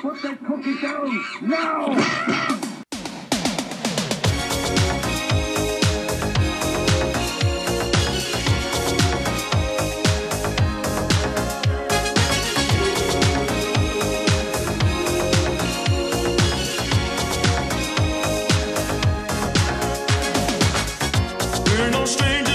Put that cookie down now! We're no strangers.